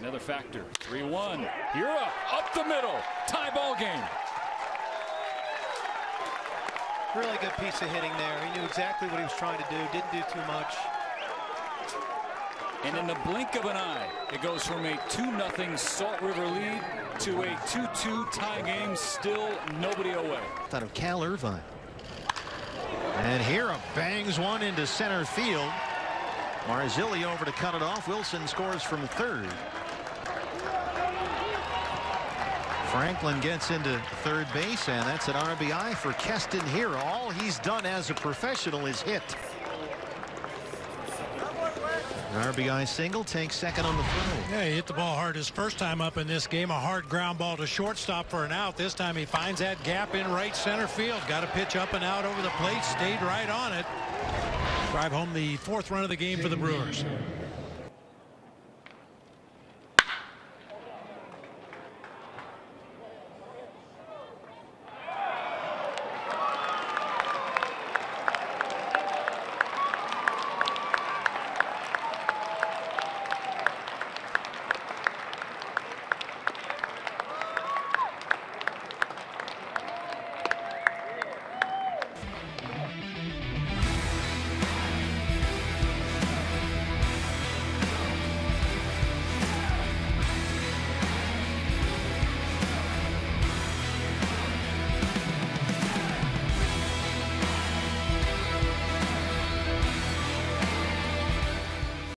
Another factor. 3-1. You're up. Up the middle. Tie ball game. Really good piece of hitting there. He knew exactly what he was trying to do. Didn't do too much. And in the blink of an eye, it goes from a 2-0 Salt River lead to a 2-2 tie game. Still nobody away. Thought of Cal Irvine. And Hiura bangs one into center field. Marzilli over to cut it off. Wilson scores from third. Franklin gets into third base, and that's an RBI for Keston Hiura. All he's done as a professional is hit. An RBI single takes second on the throw. Yeah, he hit the ball hard his first time up in this game. A hard ground ball to shortstop for an out. This time he finds that gap in right center field. Got a pitch up and out over the plate. Stayed right on it. Drive home the fourth run of the game for the Brewers.